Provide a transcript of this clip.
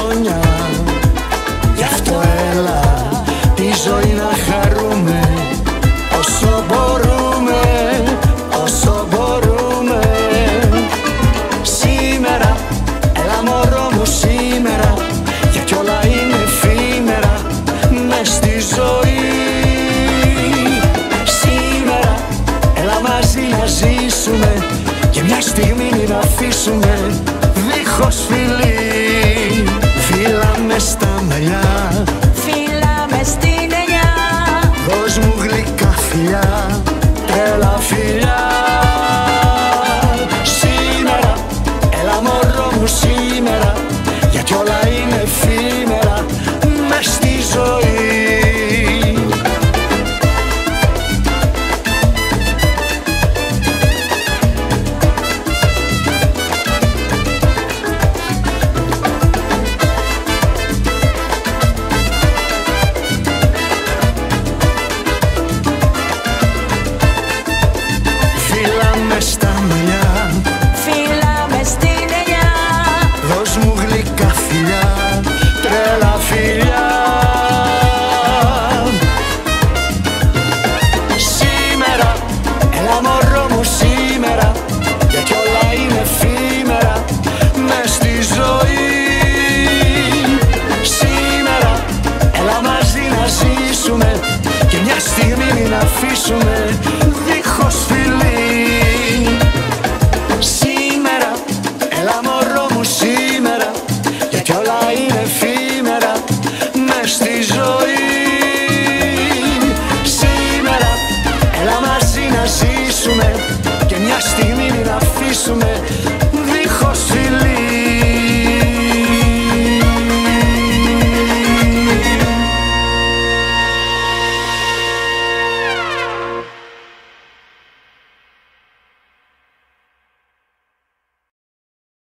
χρόνια. Γι' αυτό έλα τη ζωή να χαρούμε Όσο μπορούμε, όσο μπορούμε. Σήμερα, έλα μωρό μου σήμερα Γιατί όλα είναι φήμερα μες στη ζωή. Σήμερα, έλα μαζί να ζήσουμε Και μια στιγμή να αφήσουμε δίχως φιλία Τρέλα φιλιά Σήμερα Έλα μωρό μου σήμερα την αφήσουμε δίχως φιλή. Σήμερα, έλα μωρό μου σήμερα Γιατί όλα είναι εφήμερα μες στη ζωή. Σήμερα, έλα μαζί να ζήσουμε